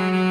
Mm-hmm.